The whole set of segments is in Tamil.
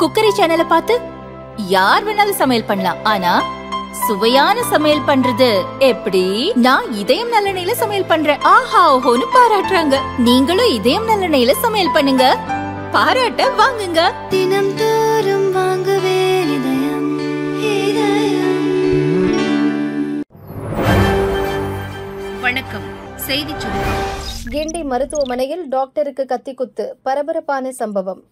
குக்கரி சேனலை பார்த்து யார் வேணாலும் சமையல் பண்ணலாம். ஆனா சுவையான சமையல் பண்றது எப்படி? நான் இதயம் நல்லெண்ணெயில சமையல் பண்றேன். ஆஹா ஓஹோன்னு பாராட்டுறாங்க. நீங்களும் இதயம் நல்லெண்ணெயில சமையல் பண்ணுங்க. பாராட்ட வாங்குங்க. தினம் தோறும் வாங்குவே இதயம் இதயம். வணக்கம். செய்திச் சுருக்கம் கிண்டி மருத்துவமனையில் டாக்டருக்கு கத்திக்குத்து பரபரப்பான சம்பவம்.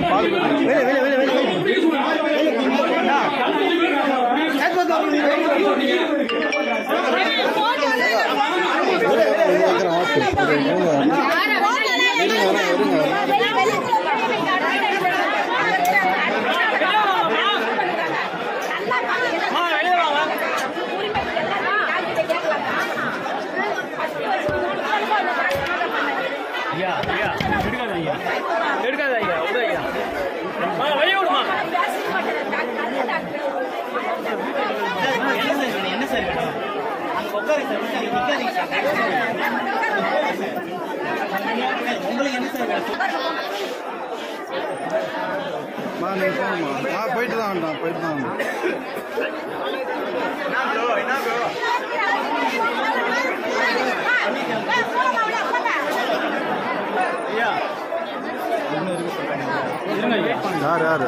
மா நீ போகணுமா ஆ போயிட்டு தான் வந்தோம் போயிட்டு தான் வந்தோம் யார் யார்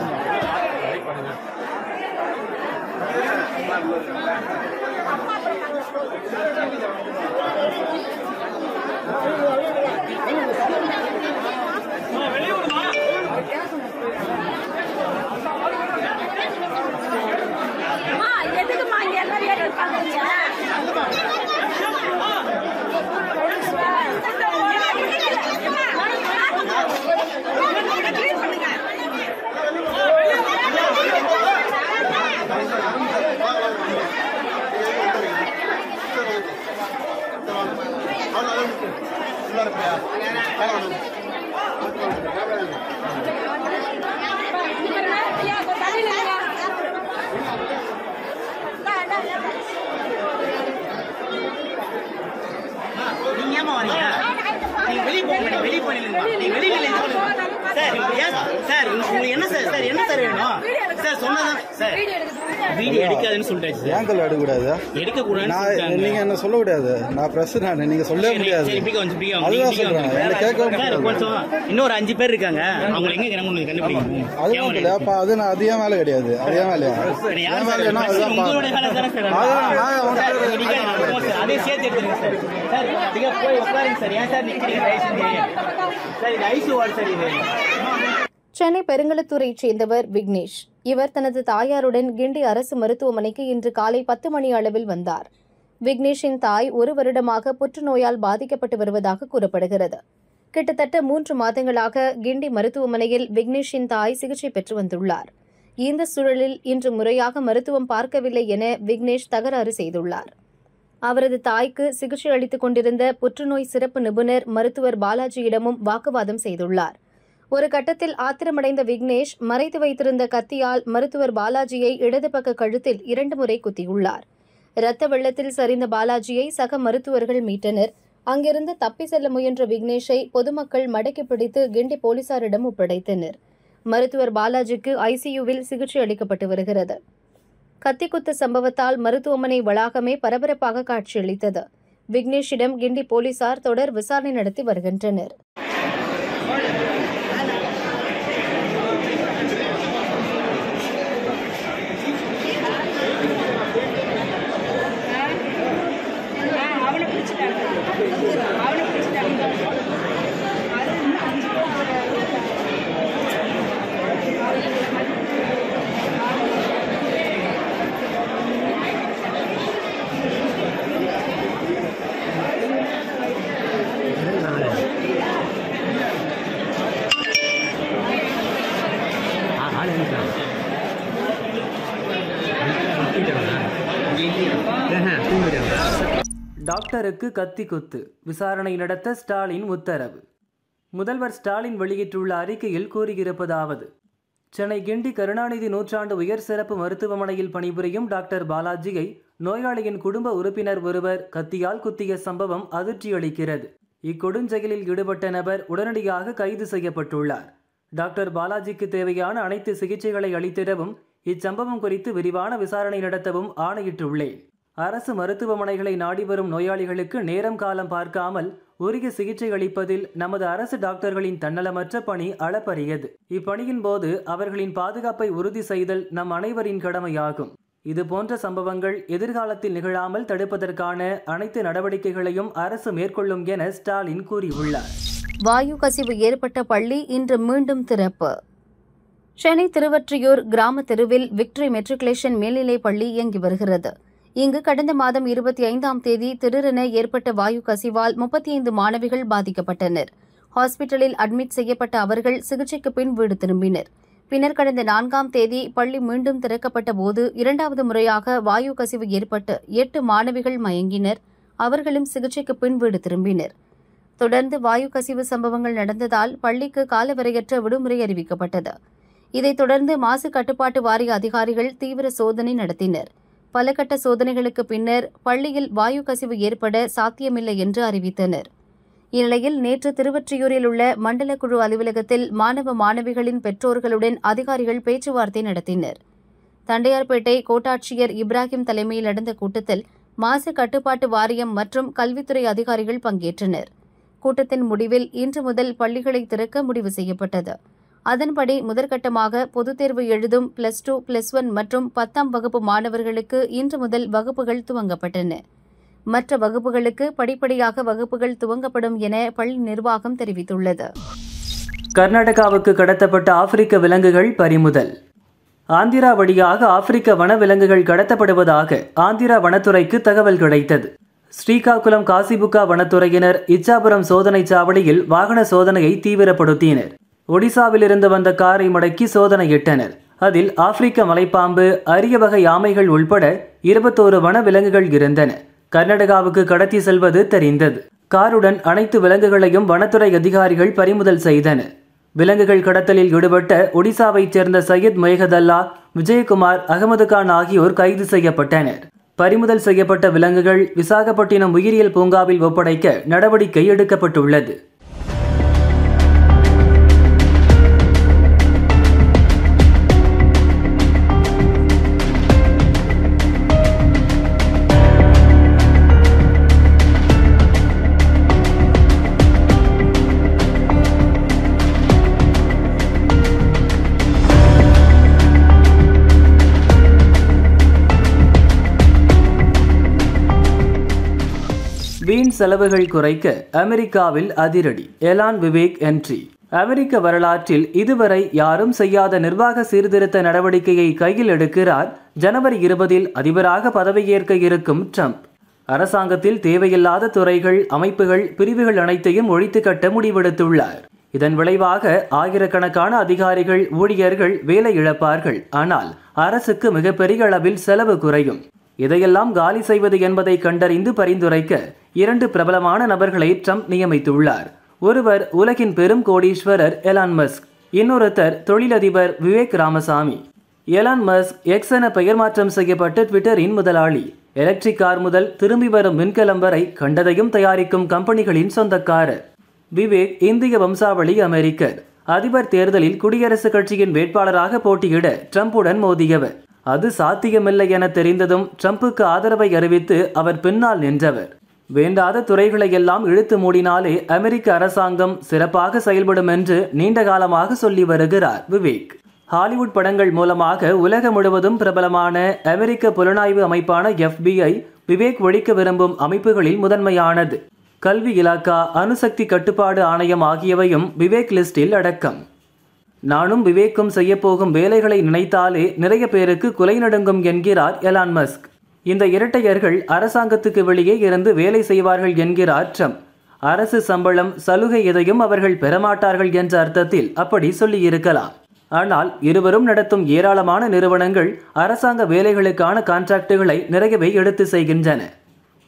நீங்க ஏமா வரீங்க? நீங்க வெளிய போங்க மேடம் வெளிய போயிடுங்க நீங்க வெளிய சார் சார் உங்களுக்கு என்ன சார் சார் என்ன சார் வேணும்? சார் சொன்னதான் சார் வீடியோ எடுக்காதுன்னு சொல்லிட்டாச்சு சார். ஏங்கல் எடுக்கக்கூடாது? எடுக்க கூடாதுன்னு நான் நீங்க என்ன சொல்ல முடியாது. நான் பிரஸ் நான் நீங்க சொல்லவே முடியாது. சரி பிடிக்க வந்து பிடிக்க அதுதான் சொல்றேன். என்ன கேட்கவும் சார் முடியாது. கொஞ்சம் இன்னொரு அஞ்சு பேர் இருக்காங்க. அவங்க எங்க கிளம்பணும் அப்ப அது நான் அது வேலை கிடையாது. அது வேலையா? என் அதுதான். அதே சேர்த்து எடுத்துருங்க சார். சார் நீங்க போய் உட்காருங்க சார். ஏன் சார் நிக்கிறீங்க? சார் இது ஐசி வார்டு சார் இது. சென்னை பெருங்களத்தூரைச் சேர்ந்தவர் விக்னேஷ். இவர் தனது தாயாருடன் கிண்டி அரசு மருத்துவமனைக்கு இன்று காலை பத்து மணி அளவில் வந்தார். விக்னேஷின் தாய் ஒரு வருடமாக புற்றுநோயால் பாதிக்கப்பட்டு வருவதாக கூறப்படுகிறது. கிட்டத்தட்ட மூன்று மாதங்களாக கிண்டி மருத்துவமனையில் விக்னேஷின் தாய் சிகிச்சை பெற்று வந்துள்ளார். இந்த சூழலில் இன்று முறையாக மருத்துவம் பார்க்கவில்லை என விக்னேஷ் தகராறு செய்துள்ளார். அவரது தாய்க்கு சிகிச்சை அளித்துக் கொண்டிருந்த புற்றுநோய் சிறப்பு நிபுணர் மருத்துவர் பாலாஜியிடமும் வாக்குவாதம் செய்துள்ளார். ஒரு கட்டத்தில் ஆத்திரமடைந்த விக்னேஷ் மறைத்து வைத்திருந்த கத்தியால் மருத்துவர் பாலாஜியை இடது பக்க கழுத்தில் இரண்டு முறை குத்தியுள்ளார். இரத்த வெள்ளத்தில் சரிந்த பாலாஜியை சக மருத்துவர்கள் மீட்டனர். அங்கிருந்து தப்பி செல்ல முயன்ற விக்னேஷை பொதுமக்கள் மடக்கி பிடித்து கிண்டி போலீசாரிடம் ஒப்படைத்தனர். மருத்துவர் பாலாஜிக்கு ஐசியூவில் சிகிச்சை அளிக்கப்பட்டு வருகிறது. கத்திக்குத்து சம்பவத்தால் மருத்துவமனை வளாகமே பரபரப்பாக காட்சியளித்தது. விக்னேஷிடம் கிண்டி போலீசார் தொடர் விசாரணை நடத்தி வருகின்றனர். டாக்டருக்கு கத்தி குத்து விசாரணை நடத்த ஸ்டாலின் உத்தரவு. முதல்வர் ஸ்டாலின் வெளியிட்டுள்ள அறிக்கையில் கூறியிருப்பதாவது சென்னை கிண்டி கருணாநிதி நூற்றாண்டு உயர் சிறப்பு மருத்துவமனையில் பணிபுரியும் டாக்டர் பாலாஜியை நோயாளியின் குடும்ப உறுப்பினர் ஒருவர் கத்தியால் குத்திய சம்பவம் அதிர்ச்சியளிக்கிறது. இக்கொடுஞ்செயலில் ஈடுபட்ட நபர் உடனடியாக கைது செய்யப்பட்டுள்ளார். டாக்டர் பாலாஜிக்கு தேவையான அனைத்து சிகிச்சைகளை அளித்திடவும் இச்சம்பவம் குறித்து விரிவான விசாரணை நடத்தவும் ஆணையிட்டுள்ளேன். அரசு மருத்துவமனைகளை நாடி வரும் நோயாளிகளுக்கு நேரம் காலம் பார்க்காமல் உரிய சிகிச்சை அளிப்பதில் நமது அரசு டாக்டர்களின் தன்னலமற்ற பணி அளப்பரியது. இப்பணியின் போது அவர்களின் பாதுகாப்பை உறுதி செய்தல் நம் அனைவரின் கடமையாகும். இது போன்ற சம்பவங்கள் எதிர்காலத்தில் நிகழாமல் தடுப்பதற்கான அனைத்து நடவடிக்கைகளையும் அரசு மேற்கொள்ளும் என ஸ்டாலின் கூறியுள்ளார். வாயு கசிவு ஏற்பட்ட பள்ளி இன்று மீண்டும் திறப்பு. சென்னை திருவற்றியூர் கிராம தெருவில் விக்டரி மெட்ரிகுலேஷன் மேல்நிலைப் பள்ளி இயங்கி வருகிறது. இங்கு கடந்த மாதம் இருபத்தி ஐந்தாம் தேதி திடீரென ஏற்பட்ட வாயு கசிவால் முப்பத்தி ஐந்து மாணவிகள் பாதிக்கப்பட்டனர். ஹாஸ்பிட்டலில் அட்மிட் செய்யப்பட்ட அவர்கள் சிகிச்சைக்கு பின் வீடு திரும்பினர். பின்னர் கடந்த நான்காம் தேதி பள்ளி மீண்டும் திறக்கப்பட்ட போது இரண்டாவது முறையாக வாயு கசிவு ஏற்பட்டு எட்டு மாணவிகள் மயங்கினர். அவர்களும் சிகிச்சைக்கு பின் வீடு திரும்பினர். தொடர்ந்து வாயு கசிவு சம்பவங்கள் நடந்ததால் பள்ளிக்கு காலவரையற்ற விடுமுறை அறிவிக்கப்பட்டது. இதைத் தொடர்ந்து மாசு கட்டுப்பாட்டு வாரிய அதிகாரிகள் தீவிர சோதனை நடத்தினர். பல கட்ட சோதனைகளுக்கு பின்னர் பள்ளியில் வாயு கசிவு ஏற்பட சாத்தியமில்லை என்று அறிவித்தனர். இந்நிலையில் நேற்று திருவொற்றியூரில் உள்ள மண்டல குழு அலுவலகத்தில் மாணவ மாணவிகளின் பெற்றோர்களுடன் அதிகாரிகள் பேச்சுவார்த்தை நடத்தினர். தண்டையார்பேட்டை கோட்டாட்சியர் இப்ராஹிம் தலைமையில் நடந்த கூட்டத்தில் மாசு கட்டுப்பாட்டு வாரியம் மற்றும் கல்வித்துறை அதிகாரிகள் பங்கேற்றனர். கூட்டத்தின் முடிவில் இன்று முதல் பள்ளிகளை திறக்க முடிவு செய்யப்பட்டது. அதன்படி முதற்கட்டமாக பொதுத் தேர்வு எழுதும் பிளஸ் டூ பிளஸ் ஒன் மற்றும் பத்தாம் வகுப்பு மாணவர்களுக்கு இன்று முதல் வகுப்புகள் துவங்கப்பட்டன. மற்ற வகுப்புகளுக்கு படிப்படியாக வகுப்புகள் துவங்கப்படும் என பள்ளி நிர்வாகம் தெரிவித்துள்ளது. கர்நாடகாவுக்கு கடத்தப்பட்ட ஆப்பிரிக்க விலங்குகள் பறிமுதல். ஆந்திரா வழியாக ஆப்பிரிக்க வனவிலங்குகள் கடத்தப்படுவதாக ஆந்திரா வனத்துறைக்கு தகவல் கிடைத்தது. ஸ்ரீகாகுளம் காசிபுக்கா வனத்துறையினர் இச்சாபுரம் சோதனை சாவடியில் வாகன சோதனையை தீவிரப்படுத்தினர். ஒடிசாவிலிருந்து வந்த காரை முடக்கி சோதனையிட்டனர். அதில் ஆப்பிரிக்க மலைப்பாம்பு அரிய வகை ஆமைகள் உள்பட இருபத்தோரு வனவிலங்குகள் இருந்தன. கர்நாடகாவுக்கு கடத்தி செல்வது தெரிந்தது. காருடன் அனைத்து விலங்குகளையும் வனத்துறை அதிகாரிகள் பறிமுதல் செய்தனர். விலங்குகள் கடத்தலில் ஈடுபட்ட ஒடிசாவைச் சேர்ந்த சையத் மொய்கதல்லா விஜயகுமார் அகமது கான் ஆகியோர் கைது செய்யப்பட்டனர். பறிமுதல் செய்யப்பட்ட விலங்குகள் விசாகப்பட்டினம் உயிரியல் பூங்காவில் ஒப்படைக்க நடவடிக்கை எடுக்கப்பட்டுள்ளது. செலவுகள் குறைக்க அமெரிக்காவில் அதிரடி. Elon Vivek entry. அமெரிக்க வரலாற்றில் இதுவரை யாரும் செய்யாத நிர்வாக சீர்திருத்த நடவடிக்கையை கையில் எடுக்கிறார் ஜனவரி இருபதில் அதிபராக பதவியேற்க இருக்கும் ட்ரம்ப். அரசாங்கத்தில் தேவையில்லாத துறைகள் அமைப்புகள் பிரிவுகள் அனைத்தையும் ஒழித்து கட்ட முடிவெடுத்துள்ளார். இதன் விளைவாக ஆயிரக்கணக்கான அதிகாரிகள் ஊழியர்கள் வேலை இழப்பார்கள். ஆனால் அரசுக்கு மிகப்பெரிய அளவில் செலவு குறையும். இதையெல்லாம் காலி செய்வது என்பதை கண்டறிந்து பரிந்துரைக்க இரண்டு பிரபலமான நபர்களை ட்ரம்ப் நியமித்துள்ளார். ஒருவர் உலகின் பெரும் கோடீஸ்வரர் எலான் மஸ்க் இன்னொருத்தர் தொழிலதிபர் Vivek Ramaswamy. Elon Musk X என பெயர் மாற்றம் செய்யப்பட்ட ட்விட்டரின் முதலாளி. எலக்ட்ரிக் கார் முதல் திரும்பி வரும் மின்கலம் வரை கண்டதையும் தயாரிக்கும் கம்பெனிகளின் சொந்தக்காரர். விவேக் இந்திய வம்சாவளி அமெரிக்கர். அதிபர் தேர்தலில் குடியரசுக் கட்சியின் வேட்பாளராக போட்டியிட ட்ரம்புடன் மோதியவர். அது சாத்தியமில்லை என தெரிந்ததும் ட்ரம்புக்கு ஆதரவை அறிவித்து அவர் பின்னால் நின்றவர். வேண்டாத துறைகளை எல்லாம் இழுத்து மூடினாலே அமெரிக்க அரசாங்கம் சிறப்பாக செயல்படும் என்று நீண்ட காலமாக சொல்லி வருகிறார் விவேக். ஹாலிவுட் படங்கள் மூலமாக உலகம் முழுவதும் பிரபலமான அமெரிக்க புலனாய்வு அமைப்பான எஃபிஐ விவேக் ஒழிக்க விரும்பும் அமைப்புகளில் முதன்மையானது. கல்வி இலாக்கா அணுசக்தி கட்டுப்பாடு ஆணையம் ஆகியவையும் விவேக் லிஸ்டில் அடக்கம். நானும் விவேக்கும் செய்யப்போகும் வேலைகளை நினைத்தாலே நிறைய பேருக்கு குலை நடுங்கும் என்கிறார் எலான் மஸ்க். இந்த இரட்டையர்கள் அரசாங்கத்துக்கு வெளியே இருந்து வேலை செய்வார்கள் என்கிறார் ட்ரம்ப். அரசு சம்பளம் சலுகை எதையும் அவர்கள் பெறமாட்டார்கள் என்ற அர்த்தத்தில் அப்படி சொல்லியிருக்கலாம். ஆனால் இருவரும் நடத்தும் ஏராளமான நிறுவனங்கள் அரசாங்க வேலைகளுக்கான கான்ட்ராக்டுகளை நிறையவே எடுத்து செய்கின்றன.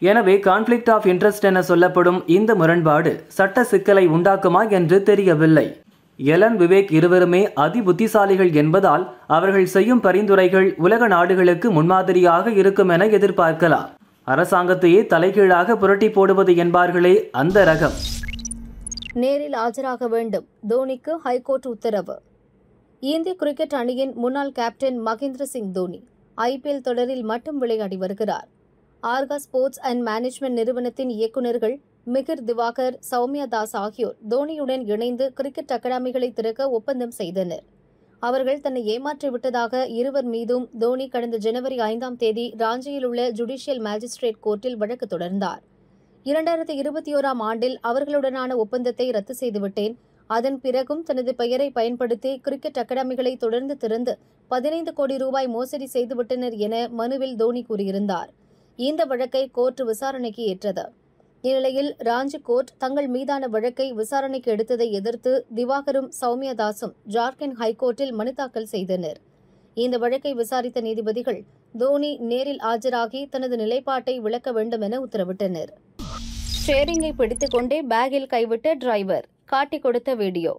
எனவே கான்ஃப்ளிக்ட் ஆஃப் இன்ட்ரெஸ்ட் என சொல்லப்படும் இந்த முரண்பாடு சட்ட சிக்கலை உண்டாக்குமா என்று தெரியவில்லை. எலன் விவேக் இருவருமே அதி புத்திசாலிகள் என்பதால் அவர்கள் செய்யும் பரிந்துரைகள் உலக நாடுகளுக்கு முன்மாதிரியாக இருக்கும் என எதிர்பார்க்கலாம். அரசாங்கத்தையே தலைகீழாக புரட்டி போடுவது என்பார்களே அந்த ரகம். நேரில் ஆஜராக வேண்டும். தோனிக்கு ஹைகோர்ட் உத்தரவு. இந்திய கிரிக்கெட் அணியின் முன்னாள் கேப்டன் மகேந்திர சிங் தோனி ஐபிஎல் தொடரில் மட்டும் விளையாடி வருகிறார். ஆர்கா ஸ்போர்ட்ஸ் அண்ட் மேனேஜ்மெண்ட் நிறுவனத்தின் இயக்குநர்கள் மிகிர் திவாகர் சௌமியா தாஸ் ஆகியோர் தோனியுடன் இணைந்து கிரிக்கெட் அகாடமிகளை திறக்க ஒப்பந்தம் செய்தனர். அவர்கள் தன்னை ஏமாற்றி விட்டதாக இருவர் மீதும் தோனி கடந்த ஜனவரி ஐந்தாம் தேதி ராஞ்சியில் உள்ள ஜுடிஷியல் மேஜிஸ்ட்ரேட் கோர்ட்டில் வழக்கு தொடர்ந்தார். இரண்டாயிரத்தி இருபத்தி ஓராம் ஆண்டில் அவர்களுடனான ஒப்பந்தத்தை ரத்து செய்துவிட்டேன். அதன் பிறகும் தனது பெயரை பயன்படுத்தி கிரிக்கெட் அகாடமிகளை தொடர்ந்து திறந்து பதினைந்து கோடி ரூபாய் மோசடி செய்துவிட்டனர் என மனுவில் தோனி கூறியிருந்தார். இந்த வழக்கை கோர்ட் விசாரணைக்கு ஏற்றது. இந்நிலையில் ராஞ்சி கோர்ட் தங்கள் மீதான வழக்கை விசாரணைக்கு எடுத்ததை எதிர்த்து திவாகரும் சௌமியதாசும் ஜார்க்கண்ட் ஹைகோர்ட்டில் மனு தாக்கல் செய்தனர். இந்த வழக்கை விசாரித்த நீதிபதிகள் தோனி நேரில் ஆஜராகி தனது நிலைப்பாட்டை விளக்க வேண்டும் என உத்தரவிட்டனர். ஸ்டேரிங்கை பிடித்துக்கொண்டே பேக்கில் கைவிட்ட டிரைவர் காட்டிக் கொடுத்த வீடியோ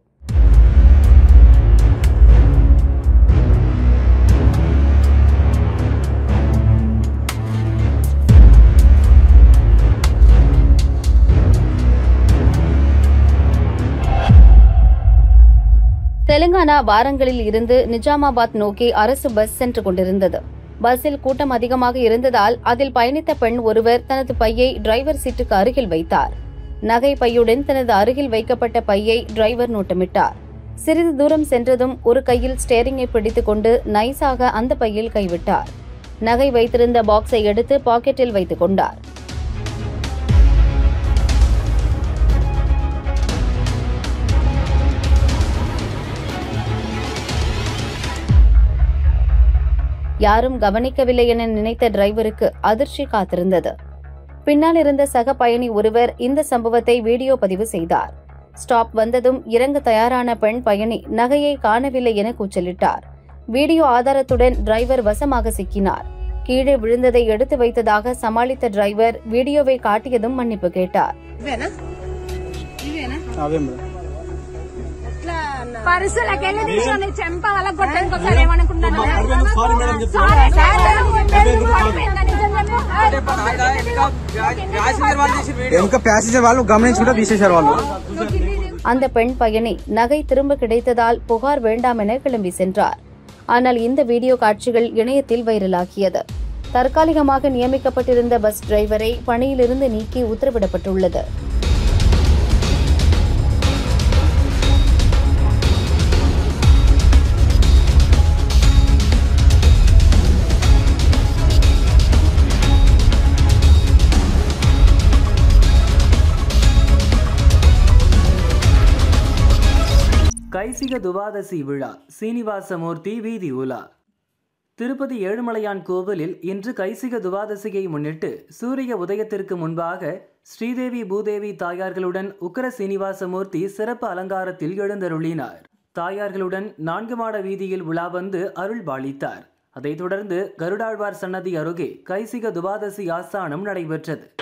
தெலுங்கானா வாரங்களில் இருந்து நிஜாமாபாத் நோக்கி அரசு பஸ் சென்று கொண்டிருந்தது. பஸ்ஸில் கூட்டம் அதிகமாக இருந்ததால் அதில் பயணித்த பெண் ஒருவர் தனது பையை டிரைவர் சீட்டுக்கு அருகில் வைத்தார். நகை பையுடன் தனது அருகில் வைக்கப்பட்ட பையை டிரைவர் நோட்டமிட்டார். சிறிது தூரம் சென்றதும் ஒரு கையில் ஸ்டேரிங்கை பிடித்துக்கொண்டு நைஸாக அந்த பையில் கைவிட்டார். நகை வைத்திருந்த பாக்ஸை எடுத்து பாக்கெட்டில் வைத்துக் கொண்டார். யாரும் கவனிக்கவில்லை என நினைத்த டிரைவருக்கு அதிர்ச்சி காத்திருந்தது. பின்னால் இருந்த சக பயணி ஒருவர் இந்த சம்பவத்தை வீடியோ பதிவு செய்தார். ஸ்டாப் வந்ததும் இறங்க தயாரான பெண் பயணி நகையை காணவில்லை என கூச்சலிட்டார். வீடியோ ஆதாரத்துடன் டிரைவர் வசமாக சிக்கினார். கீழே விழுந்ததை எடுத்து வைத்ததாக சமாளித்த டிரைவர் வீடியோவை காட்டியதும் மன்னிப்பு கேட்டார். అవే మేడం పరుసులకు వెళ్ళి తీసుకొని చెంప వాళ్ళ కొట్టడానికి ఒకసారి ఏమనుకున్నాను వెనుక ప్యాసింజర్ వాళ్ళు గమనించుకుంటే తీసేశారు వాళ్ళు அந்த பெண் பயணி நகை திரும்ப கிடைத்ததால் புகார் வேண்டாம் என கிளம்பி சென்றார் ஆனால் இந்த வீடியோ காட்சிகள் இணையத்தில் வைரலாகியது தற்காலிகமாக நியமிக்கப்பட்டிருந்த பஸ் டிரைவரை பணியிலிருந்து நீக்கி உத்தரவிடப்பட்டுள்ளது கைசிக துவாதசி விழா சீனிவாசமூர்த்தி வீதி உலா. திருப்பதி ஏழுமலையான் கோவிலில் இன்று கைசிக துவாதசியை முன்னிட்டு சூரிய உதயத்திற்கு முன்பாக ஸ்ரீதேவி பூதேவி தாயார்களுடன் உக்கர சீனிவாசமூர்த்தி சிறப்பு அலங்காரத்தில் எழுந்தருளினார். தாயார்களுடன் நான்கு மாட வீதியில் உலா வந்து அருள் பாலித்தார். அதைத் தொடர்ந்து கருடாழ்வார் சன்னதி அருகே கைசிக துவாதசி ஆஸ்தானம் நடைபெற்றது.